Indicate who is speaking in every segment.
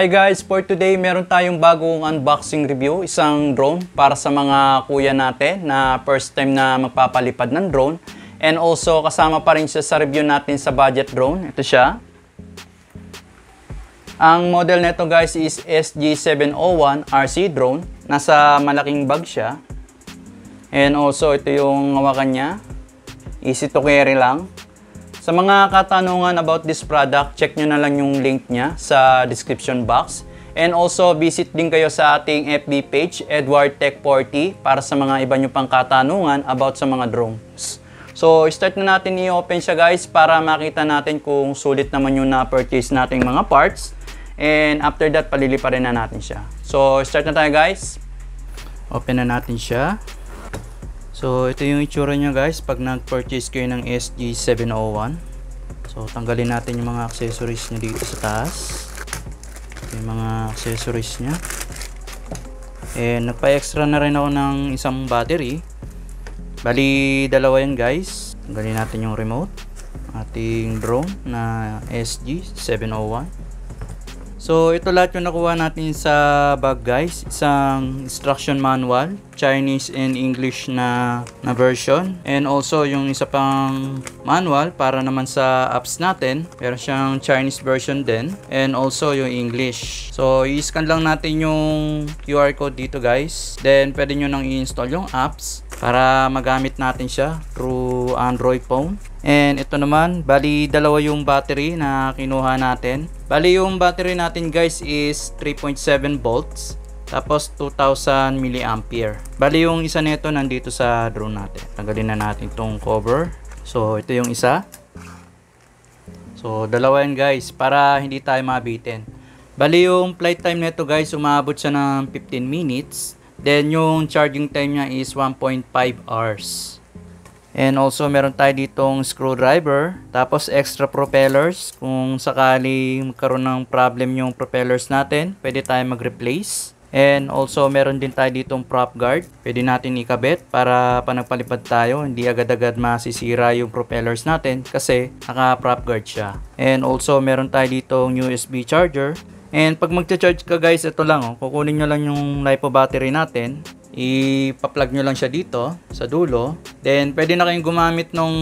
Speaker 1: Hi guys, for today meron tayong bagong unboxing review, isang drone para sa mga kuya natin na first time na magpapalipad ng drone. And also kasama pa rin siya sa review natin sa budget drone. Ito siya. Ang model nito guys is SG701 RC drone. Nasa malaking bag siya. And also ito yung hawakan niya. Easy to carry lang. Sa mga katanungan about this product, check nyo na lang yung link niya sa description box. And also, visit din kayo sa ating FB page, Edward Tech 40, para sa mga iba nyo pang katanungan about sa mga drones. So, start na natin i-open siya guys para makita natin kung sulit naman yung na-purchase nating mga parts. And after that, palilipa rin na natin siya. So, start na tayo guys. Open na natin siya. So, ito yung itsura niya guys pag nag-purchase kayo ng SG701. So, tanggalin natin yung mga accessories niya dito sa taas. Ito yung mga accessories niya. And nagpa-extra na rin ako ng isang battery. Bali, dalawa yan guys. Tanggalin natin yung remote. Ating drone na SG701. So, ito lahat yung nakuha natin sa bag guys. Isang instruction manual, Chinese and English na, na version. And also, yung isa pang manual para naman sa apps natin. Meron siyang Chinese version din. And also, yung English. So, i-scan lang natin yung QR code dito guys. Then, pwede nyo nang i-install yung apps para magamit natin siya through Android phone. And ito naman, bali dalawa yung battery na kinuha natin. Bali yung battery natin guys is 3.7 volts. Tapos 2000 mAh. Bali yung isa nito nandito sa drone natin. Tanggalin na natin itong cover. So ito yung isa. So dalawa yan guys para hindi tayo mabitin. Bali yung flight time nito guys umabot siya ng 15 minutes. Then yung charging time niya is 1.5 hours. And also meron tayo ditong screwdriver, tapos extra propellers. Kung sakali magkaroon ng problem yung propellers natin, pwede tayo mag-replace. And also meron din tayo ditong prop guard. Pwede natin ikabit para pa nagpalipad tayo, hindi agad-agad masisira yung propellers natin kasi naka-prop guard siya. And also meron tayo ditong USB charger. And pag magcha-charge ka guys, ito lang oh, kukunin nyo lang yung LiPo battery natin ipa-plug nyo lang siya dito sa dulo. Then, pwede na kayong gumamit ng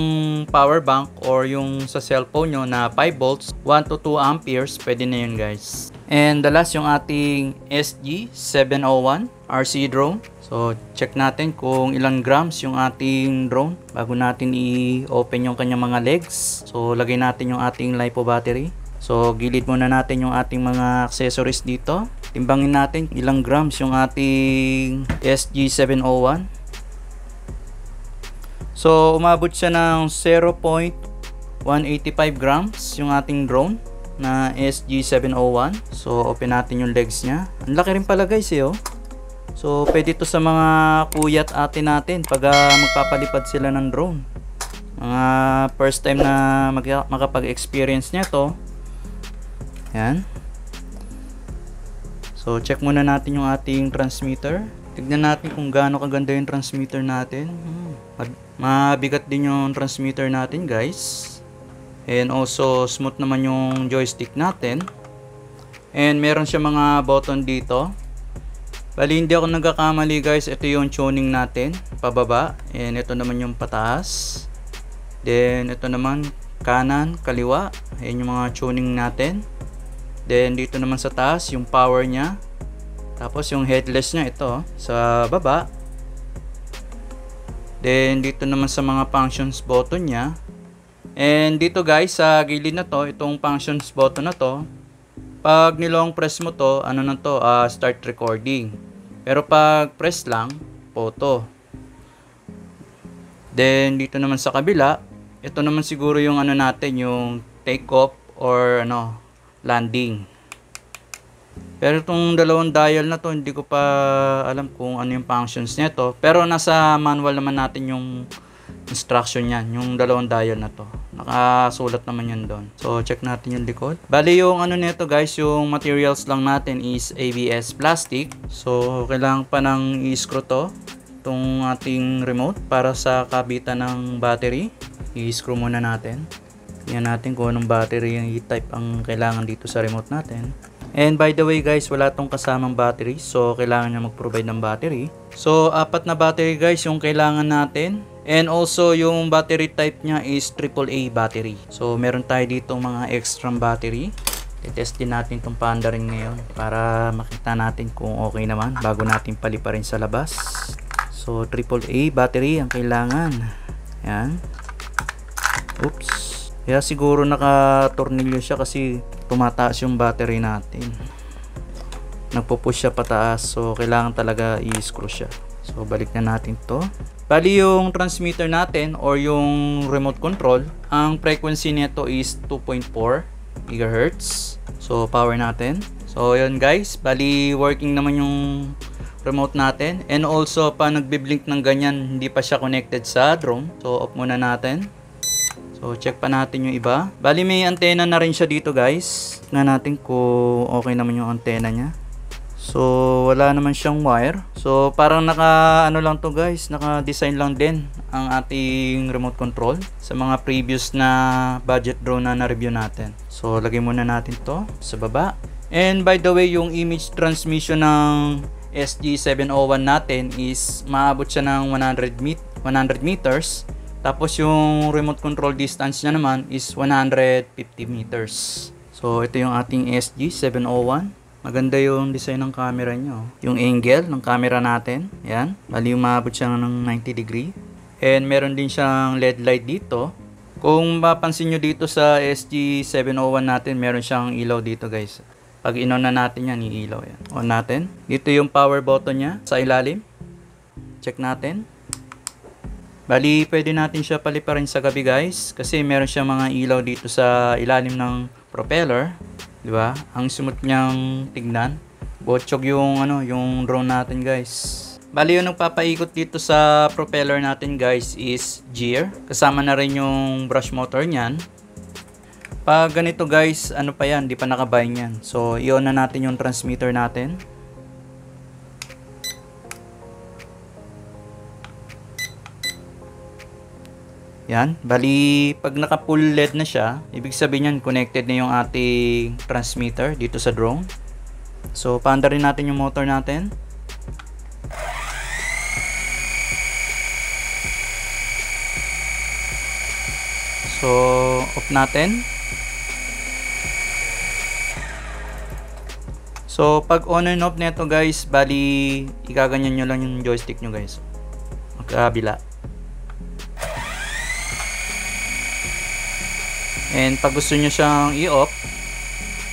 Speaker 1: power bank or yung sa cellphone nyo na 5 volts, 1 to 2 amperes, pwede na yun guys. And the last yung ating SG701 RC drone. So, check natin kung ilang grams yung ating drone bago natin i-open yung kanyang mga legs. So, lagay natin yung ating LiPo battery. So, gilid muna natin yung ating mga accessories dito. Timbangin natin ilang grams yung ating SG701. So, umabot siya ng 0.185 grams yung ating drone na SG701. So, open natin yung legs niya. Ang laki rin pala guys eh oh. So, pwede to sa mga kuyat atin natin pag uh, magpapalipad sila ng drone. Mga first time na makapag-experience niya to, yan. So, check muna natin yung ating transmitter. Tignan natin kung gaano kaganda yung transmitter natin. Hmm. Mabigat din yung transmitter natin, guys. And also, smooth naman yung joystick natin. And meron siya mga button dito. Bali, hindi ako nagkakamali, guys. Ito yung tuning natin, pababa. And ito naman yung pataas. Then, ito naman, kanan, kaliwa. Ayan yung mga tuning natin. Then dito naman sa taas yung power niya. Tapos yung headless niya ito sa baba. Then dito naman sa mga functions button niya. And dito guys sa gilid na to, itong functions button na to, pag nilong press mo to, ano na to, uh, start recording. Pero pag press lang, photo. Then dito naman sa kabila, ito naman siguro yung ano natin, yung take off or ano, landing. Pero itong dalawang dial na to, hindi ko pa alam kung ano yung functions nito. Pero nasa manual naman natin yung instruction niyan, yung dalawang dial na to. Nakasulat naman yan doon. So, check natin yung likod. Bali yung ano nito guys, yung materials lang natin is ABS plastic. So, kailangan pa nang i-screw to. Itong ating remote para sa kabitan ng battery. I-screw muna natin. Tingnan natin kung anong battery yung E-type ang kailangan dito sa remote natin. And by the way guys, wala tong kasamang battery. So, kailangan niya mag-provide ng battery. So, apat na battery guys yung kailangan natin. And also, yung battery type niya is AAA battery. So, meron tayo dito mga extra battery. Titest din natin itong Panda rin ngayon para makita natin kung okay naman bago natin paliparin sa labas. So, AAA battery ang kailangan. Yan. Oops. Kaya siguro naka-tornilyo siya kasi tumataas yung battery natin. Nagpo-push siya pataas so kailangan talaga i-screw siya. So balik na natin to. Bali yung transmitter natin or yung remote control, ang frequency nito is 2.4 GHz. So power natin. So yun guys, bali working naman yung remote natin. And also pa nagbi-blink ng ganyan, hindi pa siya connected sa drone. So off muna natin. So, check pa natin yung iba. Bali, may antena na rin siya dito, guys. Tingnan natin kung okay naman yung antena niya. So, wala naman siyang wire. So, parang naka, ano lang to guys, naka-design lang din ang ating remote control sa mga previous na budget drone na na-review natin. So, lagay muna natin to sa baba. And by the way, yung image transmission ng SG701 natin is maabot siya ng 100, met 100 meters tapos yung remote control distance niya naman is 150 meters. So ito yung ating SG701. Maganda yung design ng camera niya. Yung angle ng camera natin. Yan. Bali umabot siya ng 90 degree. And meron din siyang LED light dito. Kung mapansin nyo dito sa SG701 natin, meron siyang ilaw dito guys. Pag inon na natin yan, iilaw yan. On natin. Dito yung power button niya sa ilalim. Check natin. Bali, pwede natin siya paliparin sa gabi guys. Kasi meron siya mga ilaw dito sa ilalim ng propeller. Di ba? Ang smooth niyang tignan. Botchog yung, ano, yung drone natin guys. Bali, yung nagpapaikot dito sa propeller natin guys is gear. Kasama na rin yung brush motor niyan. Pag ganito guys, ano pa yan, di pa nakabind yan. So, i-on na natin yung transmitter natin. Yan. Bali, pag naka-full LED na siya, ibig sabihin yan, connected na yung ating transmitter dito sa drone. So, paanda rin natin yung motor natin. So, off natin. So, pag on and off nito guys, bali, ikaganyan nyo lang yung joystick nyo guys. Magkabila. And pag gusto nyo siyang i-off,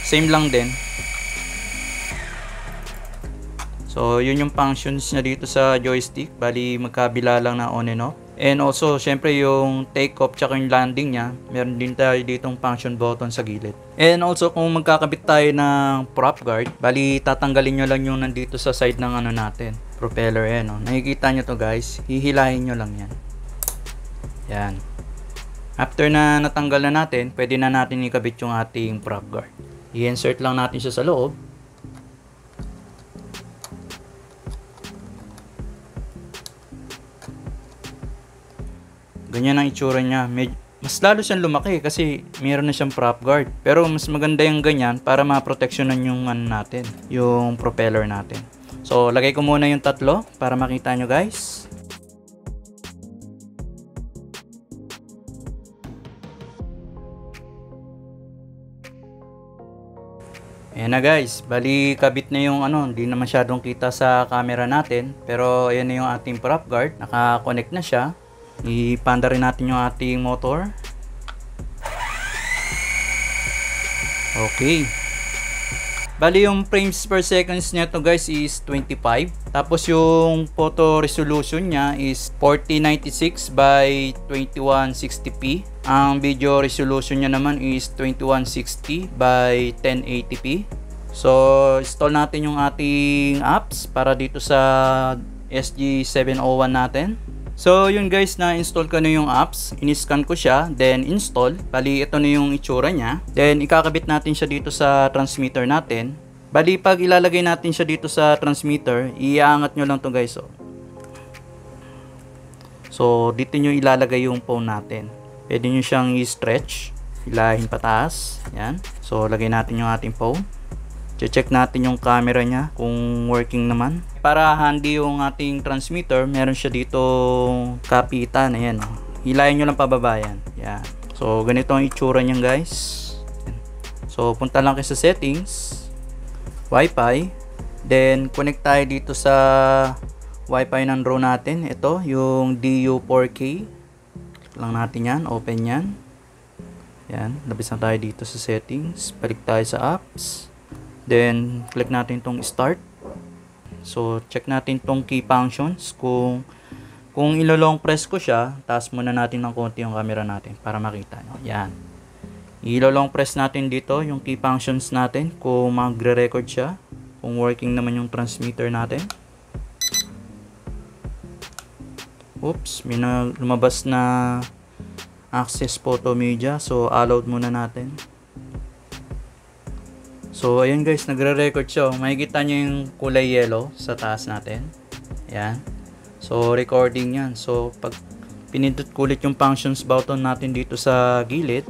Speaker 1: same lang din. So, yun yung functions niya dito sa joystick. Bali, magkabila lang na on and off. And also, syempre yung take off tsaka yung landing niya, meron din tayo ditong function button sa gilid. And also, kung magkakabit tayo ng prop guard, bali tatanggalin nyo lang yung nandito sa side ng ano natin, propeller. Yan, no? Nakikita nyo to guys, hihilahin nyo lang yan. Yan. After na natanggal na natin, pwede na natin ikabit yung ating prop guard. I-insert lang natin siya sa loob. Ganyan ang itsura niya. Med mas lalo siyang lumaki kasi mayroon na siyang prop guard. Pero mas maganda yung ganyan para maproteksyonan yung ano natin, yung propeller natin. So, lagay ko muna yung tatlo para makita nyo guys. Ayan na guys, bali kabit na yung ano, hindi na masyadong kita sa camera natin. Pero ayan na yung ating prop guard, naka-connect na siya. Ipanda rin natin yung ating motor. Okay. Bali yung frames per seconds niya to guys is 25. Tapos yung photo resolution niya is 4096 by 2160p. Ang video resolution niya naman is 2160 by 1080p. So, install natin yung ating apps para dito sa SG701 natin. So, yun guys, na-install ko na yung apps. In-scan ko siya, then install. Bali, ito na yung itsura niya. Then, ikakabit natin siya dito sa transmitter natin. Bali, pag ilalagay natin siya dito sa transmitter, iaangat nyo lang to guys. Oh. So, dito nyo ilalagay yung phone natin. Pwede nyo siyang i-stretch. Ilahin pataas. Yan. So, lagay natin yung ating phone. check natin yung camera niya kung working naman. Para handy yung ating transmitter, meron siya dito kapitan. Ayan, oh. hilayin nyo lang pababa yan. Yan. So, ganito ang itsura niyan guys. So, punta lang kayo sa settings, Wi-Fi, then connect tayo dito sa Wi-Fi ng drone natin. Ito, yung DU4K. Lang natin yan, open yan. Yan, labis na tayo dito sa settings. Balik tayo sa apps. Then, click natin tong start. So, check natin tong key functions. Kung, kung ilo-long press ko siya, taas muna natin ng konti yung camera natin para makita nyo. Yan. Ilo-long press natin dito yung key functions natin kung magre-record siya. Kung working naman yung transmitter natin. Oops, may na lumabas na access photo media. So, allowed muna natin. So, ayun guys, nagre-record siya. Makikita nyo yung kulay yellow sa taas natin. Ayan. So, recording yan. So, pag pinindot ko ulit yung functions button natin dito sa gilid,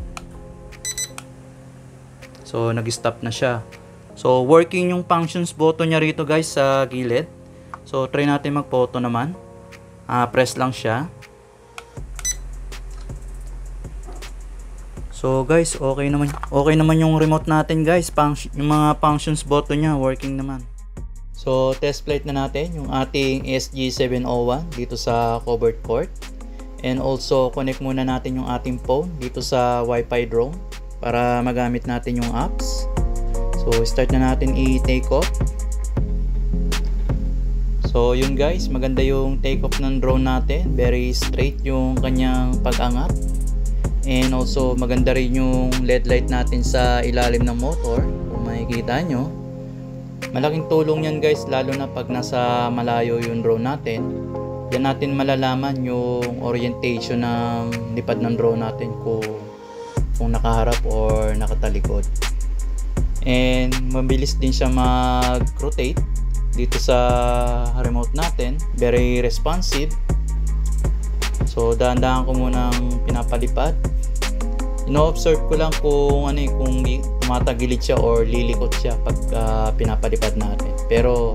Speaker 1: so, nag-stop na siya. So, working yung functions button niya rito guys sa gilid. So, try natin mag-photo naman. Uh, press lang siya. So guys, okay naman okay naman yung remote natin guys. Function, yung mga functions button niya working naman. So test flight na natin yung ating SG701 dito sa covered port. And also connect muna natin yung ating phone dito sa Wi-Fi drone para magamit natin yung apps. So start na natin i-take off. So yun guys, maganda yung take off ng drone natin. Very straight yung kanyang pag-angat. And also maganda rin yung LED light natin sa ilalim ng motor kung makikita nyo. Malaking tulong yan guys lalo na pag nasa malayo yung drone natin. Yan natin malalaman yung orientation ng lipad ng drone natin kung, kung nakaharap or nakatalikod. And mabilis din siya mag-rotate dito sa remote natin. Very responsive. So dahan-dahan ko munang pinapalipad ino-observe ko lang kung ano eh, kung tumatagilid siya or lilikot siya pag uh, pinapalipad natin. Pero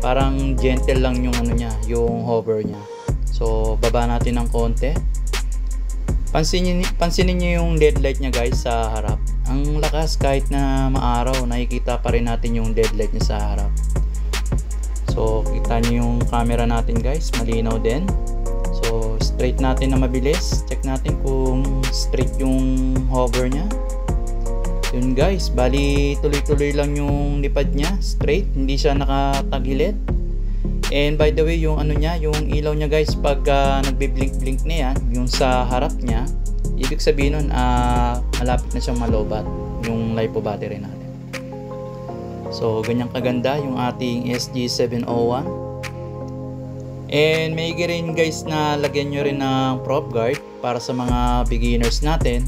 Speaker 1: parang gentle lang yung ano niya, yung hover niya. So baba natin ng konti. Pansinin, pansinin niyo yung LED light niya guys sa harap. Ang lakas kahit na maaraw, nakikita pa rin natin yung LED light niya sa harap. So kita niyo yung camera natin guys, malinaw din. So, straight natin na mabilis. Check natin kung straight yung hover niya. Yun guys, bali tuloy-tuloy lang yung lipad niya. Straight, hindi siya nakatagilid. And by the way, yung ano niya, yung ilaw niya guys, pag uh, nagbi-blink-blink na yan, yung sa harap niya, ibig sabihin nun, uh, malapit na siyang malobat yung lipo battery natin. So, ganyan kaganda yung ating SG701. And may rin guys na lagyan nyo rin ng prop guard para sa mga beginners natin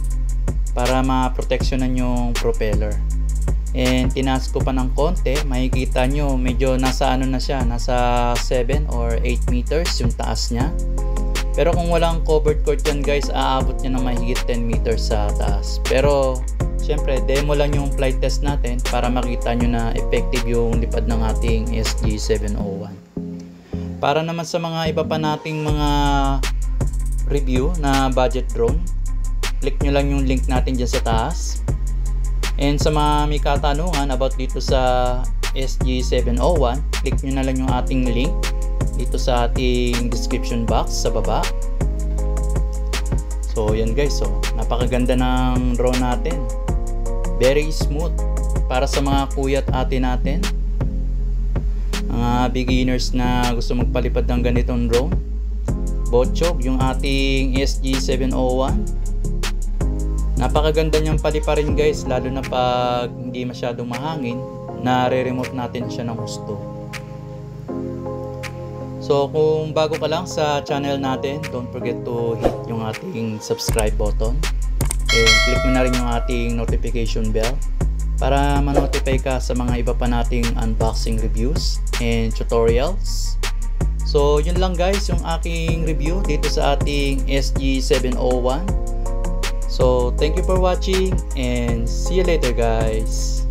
Speaker 1: para ma-protectionan yung propeller. And tinaas ko pa ng konti, makikita nyo medyo nasa ano na siya, nasa 7 or 8 meters yung taas niya. Pero kung walang covered court yan guys, aabot niya ng mahigit 10 meters sa taas. Pero syempre demo lang yung flight test natin para makita nyo na effective yung lipad ng ating SG701. Para naman sa mga iba pa nating mga review na budget drone, click nyo lang yung link natin dyan sa taas. And sa mga may katanungan about dito sa SG701, click nyo na lang yung ating link dito sa ating description box sa baba. So yan guys, so napakaganda ng drone natin. Very smooth para sa mga kuya at ate natin. Mga beginners na gusto magpalipad ng ganitong drone. Bochog yung ating SG701 napakaganda niyang paliparin guys lalo na pag hindi masyadong mahangin nare-remote natin siya ng gusto. So kung bago ka lang sa channel natin don't forget to hit yung ating subscribe button and click mo na rin yung ating notification bell para ma-notify ka sa mga iba pa nating unboxing reviews and tutorials. So, yun lang guys yung aking review dito sa ating SG701. So, thank you for watching and see you later guys.